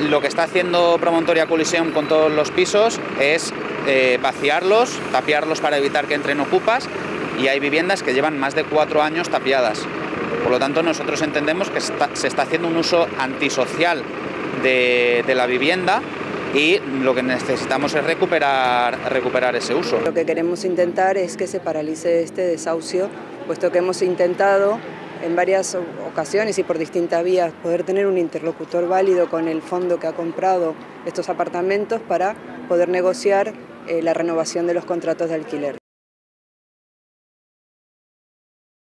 lo que está haciendo Promontoria Colisión con todos los pisos es eh, vaciarlos, tapiarlos para evitar que entren ocupas y hay viviendas que llevan más de cuatro años tapiadas. Por lo tanto, nosotros entendemos que se está haciendo un uso antisocial de, de la vivienda y lo que necesitamos es recuperar, recuperar ese uso. Lo que queremos intentar es que se paralice este desahucio, puesto que hemos intentado en varias ocasiones y por distintas vías poder tener un interlocutor válido con el fondo que ha comprado estos apartamentos para poder negociar eh, la renovación de los contratos de alquiler.